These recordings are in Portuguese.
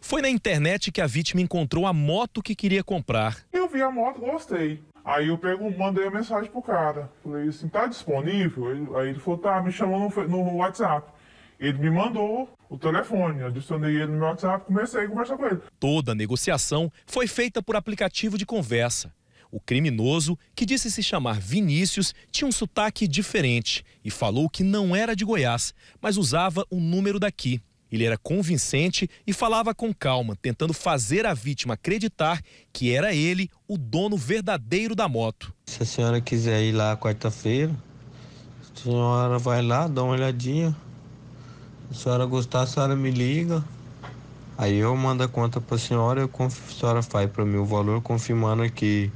Foi na internet que a vítima encontrou a moto que queria comprar. Eu vi a moto, gostei. Aí eu pego, mandei a mensagem pro cara. Falei assim, tá disponível? Aí ele falou, tá, me chamou no, no WhatsApp. Ele me mandou o telefone, adicionei ele no meu WhatsApp, comecei a conversar com ele. Toda a negociação foi feita por aplicativo de conversa. O criminoso, que disse se chamar Vinícius, tinha um sotaque diferente e falou que não era de Goiás, mas usava um número daqui. Ele era convincente e falava com calma, tentando fazer a vítima acreditar que era ele o dono verdadeiro da moto. Se a senhora quiser ir lá quarta-feira, a senhora vai lá, dá uma olhadinha. Se a senhora gostar, a senhora me liga. Aí eu mando a conta para a senhora, a senhora faz para mim o valor, confirmando que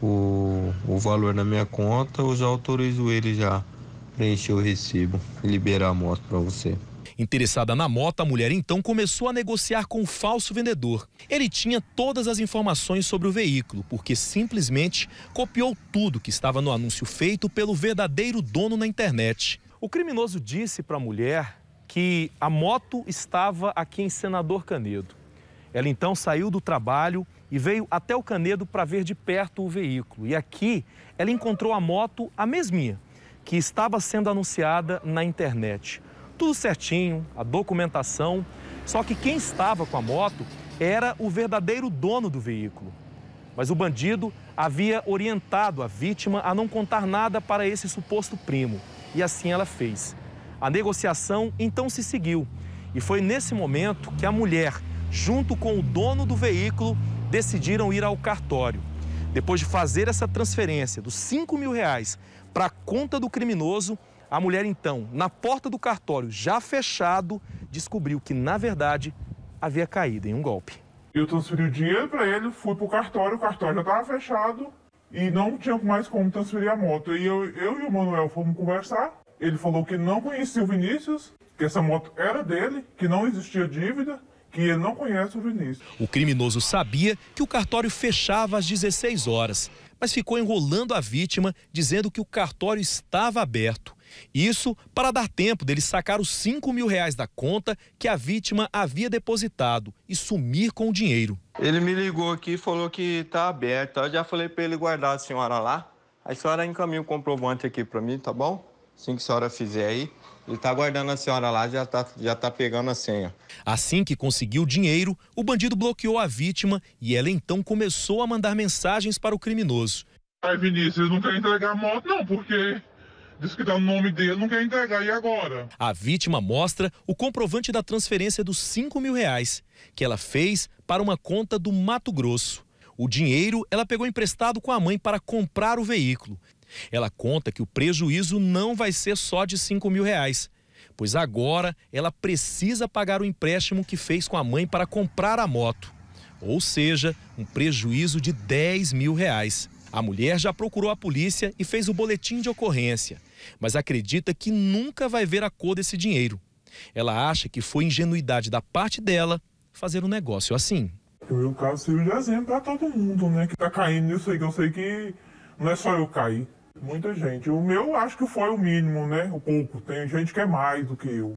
o, o valor na minha conta, eu já autorizo ele já preencher o recibo e liberar a moto para você. Interessada na moto, a mulher então começou a negociar com o falso vendedor. Ele tinha todas as informações sobre o veículo, porque simplesmente copiou tudo que estava no anúncio feito pelo verdadeiro dono na internet. O criminoso disse para a mulher que a moto estava aqui em Senador Canedo. Ela então saiu do trabalho e veio até o Canedo para ver de perto o veículo. E aqui ela encontrou a moto, a mesminha, que estava sendo anunciada na internet. Tudo certinho, a documentação. Só que quem estava com a moto era o verdadeiro dono do veículo. Mas o bandido havia orientado a vítima a não contar nada para esse suposto primo. E assim ela fez. A negociação então se seguiu. E foi nesse momento que a mulher, junto com o dono do veículo, decidiram ir ao cartório. Depois de fazer essa transferência dos 5 mil reais para a conta do criminoso, a mulher, então, na porta do cartório, já fechado, descobriu que, na verdade, havia caído em um golpe. Eu transferi o dinheiro para ele, fui para o cartório, o cartório já estava fechado e não tinha mais como transferir a moto. E eu, eu e o Manuel fomos conversar. Ele falou que não conhecia o Vinícius, que essa moto era dele, que não existia dívida, que ele não conhece o Vinícius. O criminoso sabia que o cartório fechava às 16 horas, mas ficou enrolando a vítima, dizendo que o cartório estava aberto. Isso para dar tempo dele sacar os 5 mil reais da conta que a vítima havia depositado e sumir com o dinheiro. Ele me ligou aqui e falou que está aberto. Eu já falei para ele guardar a senhora lá. A senhora encaminha o comprovante aqui para mim, tá bom? Assim que a senhora fizer aí. Ele está guardando a senhora lá, já está já tá pegando a senha. Assim que conseguiu o dinheiro, o bandido bloqueou a vítima e ela então começou a mandar mensagens para o criminoso. Ai, Vinícius, não quer entregar a moto, não, porque Diz que dá o nome dele, não quer entregar, e agora? A vítima mostra o comprovante da transferência dos 5 mil reais, que ela fez para uma conta do Mato Grosso. O dinheiro ela pegou emprestado com a mãe para comprar o veículo. Ela conta que o prejuízo não vai ser só de 5 mil reais, pois agora ela precisa pagar o empréstimo que fez com a mãe para comprar a moto. Ou seja, um prejuízo de 10 mil reais. A mulher já procurou a polícia e fez o boletim de ocorrência, mas acredita que nunca vai ver a cor desse dinheiro. Ela acha que foi ingenuidade da parte dela fazer um negócio assim. O caso sirva de exemplo para todo mundo, né? Que tá caindo nisso aí, que eu sei que não é só eu cair. Muita gente. O meu acho que foi o mínimo, né? O pouco. Tem gente que é mais do que eu.